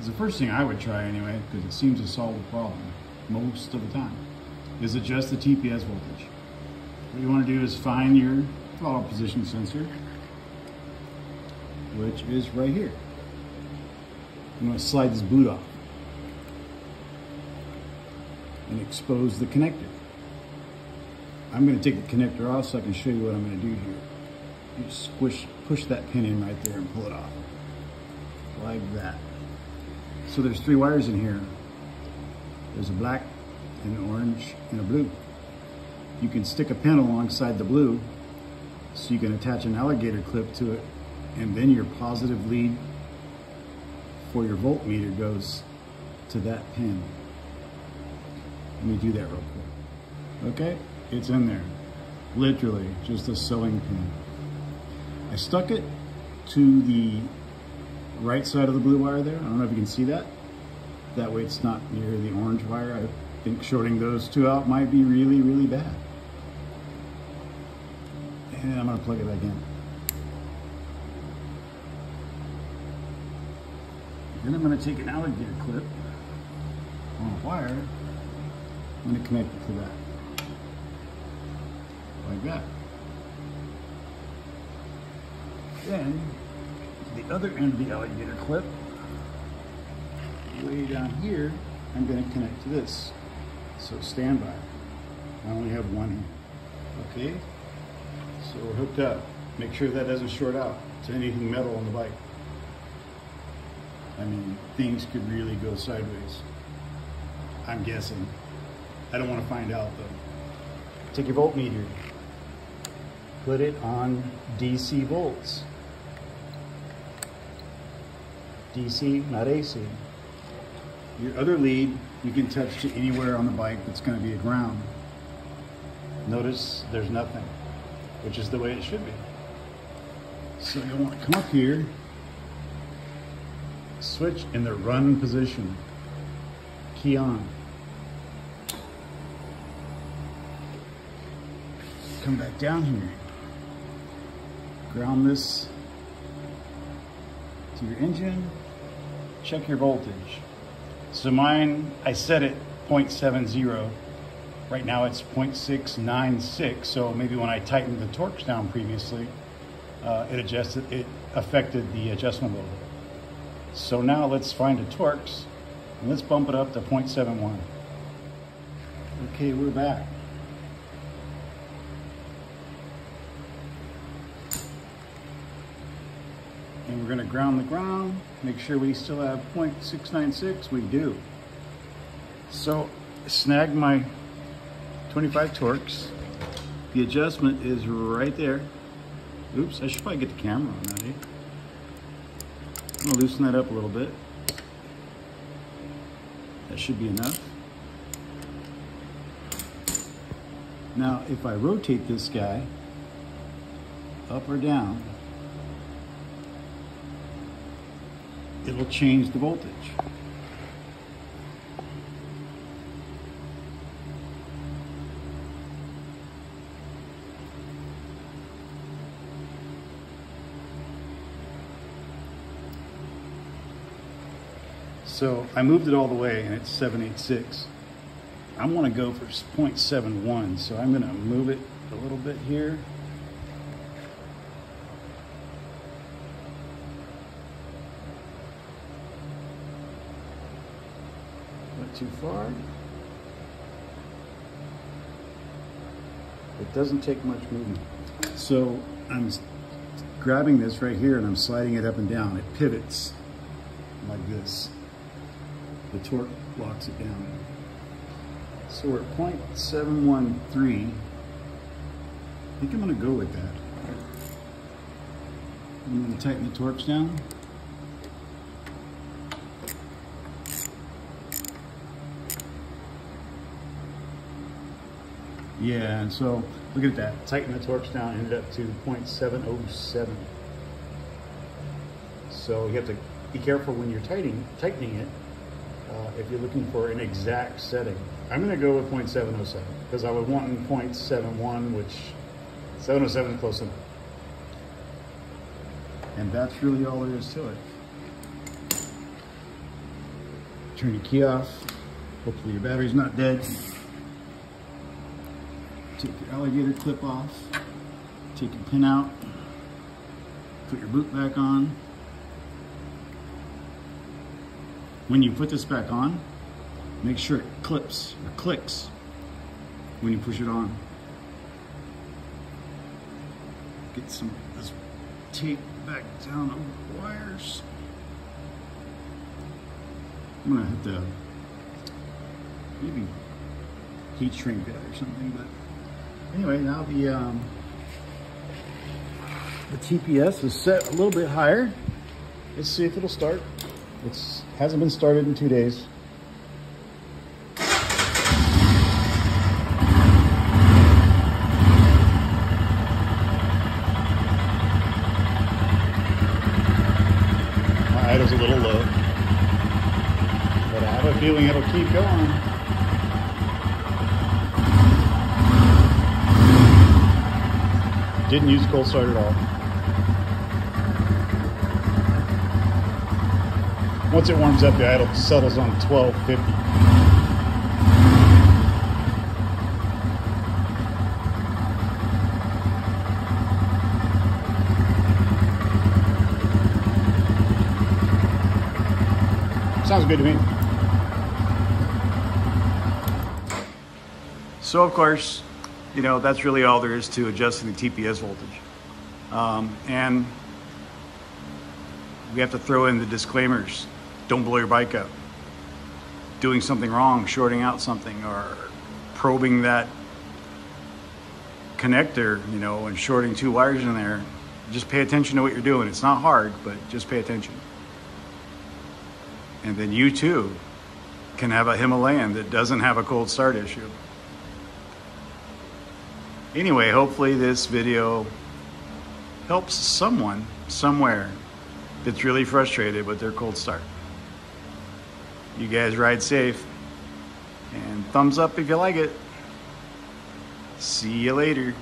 is the first thing I would try anyway, because it seems to solve the problem most of the time, is adjust the TPS voltage. What you want to do is find your throttle position sensor, which is right here. I'm going to slide this boot off and expose the connector. I'm going to take the connector off so I can show you what I'm going to do here. You squish, push that pin in right there and pull it off. Like that. So there's three wires in here. There's a black, an orange, and a blue. You can stick a pin alongside the blue so you can attach an alligator clip to it and then your positive lead for your voltmeter goes to that pin. Let me do that real quick. Okay, it's in there. Literally, just a sewing pin. I stuck it to the right side of the blue wire there. I don't know if you can see that. That way it's not near the orange wire. I think shorting those two out might be really, really bad. And I'm gonna plug it back in. Then I'm gonna take an alligator clip on a wire. I'm gonna connect it to that. Like that. Then, the other end of the alligator clip, way down here, I'm gonna connect to this. So stand by. I only have one here. Okay? So we're hooked up. Make sure that doesn't short out to anything metal on the bike. I mean, things could really go sideways. I'm guessing. I don't want to find out though. Take your voltmeter, put it on DC volts. DC, not AC. Your other lead, you can touch to anywhere on the bike that's going to be a ground. Notice there's nothing, which is the way it should be. So you'll want to come up here, switch in the run position, key on. Come back down here, ground this to your engine, check your voltage. So mine, I set it 0.70. Right now it's 0.696. So maybe when I tightened the Torx down previously, uh, it adjusted, it affected the adjustment a little bit. So now let's find the Torx and let's bump it up to 0.71. Okay, we're back. And we're gonna ground the ground, make sure we still have 0.696, we do. So snag my 25 Torx. The adjustment is right there. Oops, I should probably get the camera on that, eh? I'm gonna loosen that up a little bit. That should be enough. Now, if I rotate this guy up or down, it will change the voltage. So I moved it all the way and it's 786. I want to go for 0.71, so I'm going to move it a little bit here. Too far. It doesn't take much movement. So I'm grabbing this right here and I'm sliding it up and down. It pivots like this. The torque locks it down. So we're at 0.713. I think I'm gonna go with that. I'm gonna tighten the Torx down. Yeah, and so look at that. Tighten the Torx down, ended up to 0.707. So you have to be careful when you're tightening, tightening it uh, if you're looking for an exact setting. I'm going to go with 0.707 because I was wanting 0.71, which 707 is close enough. And that's really all there is to it. Turn your key off. Hopefully your battery's not dead. Take your alligator clip off. Take your pin out. Put your boot back on. When you put this back on, make sure it clips or clicks when you push it on. Get some of this tape back down over the wires. I'm gonna have to maybe heat shrink that or something, but anyway, now the um, the TPS is set a little bit higher. Let's see if it'll start. It's hasn't been started in two days. My idle's a little low, but I have a feeling it'll keep going. Didn't use cold start at all. Once it warms up, the idle settles on 1250. Sounds good to me. So of course, you know, that's really all there is to adjusting the TPS voltage. Um, and we have to throw in the disclaimers. Don't blow your bike up. Doing something wrong, shorting out something, or probing that connector, you know, and shorting two wires in there. Just pay attention to what you're doing. It's not hard, but just pay attention. And then you too can have a Himalayan that doesn't have a cold start issue. Anyway, hopefully this video helps someone somewhere that's really frustrated with their cold start. You guys ride safe and thumbs up if you like it. See you later.